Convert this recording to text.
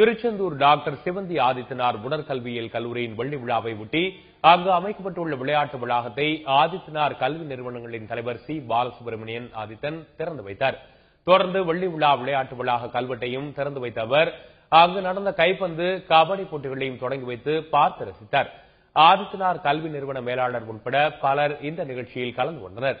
Tiruchendur doctor Sivanthi Adithanar உடற்கல்வியியல் கல்லூரியின் வெள்ளி விழாவை ஒட்டி அங்கு அமைக்கப்பட்டுள்ள விளையாட்டு வளாகத்தை ஆதித்தனார் கல்வி நிறுவனங்களின் தலைவர் சி. பாலசுப்ரமணியன் ஆதித்தன் திறந்து வைத்தார். தொடர்ந்து வெள்ளி விழா விளையாட்டு வளாக கல்வெட்டையும் திறந்து வைத்த அவர் அங்கு நடந்த கைப்பந்து கபடி போட்டிகளையும் தொடங்கி வைத்து பார்த்து ரசித்தார். ஆதித்தனார் கல்வி நிறுவன மேலாளர் உட்பட பலர் இந்த நிகழ்ச்சியில் கலந்து கொண்டனர்.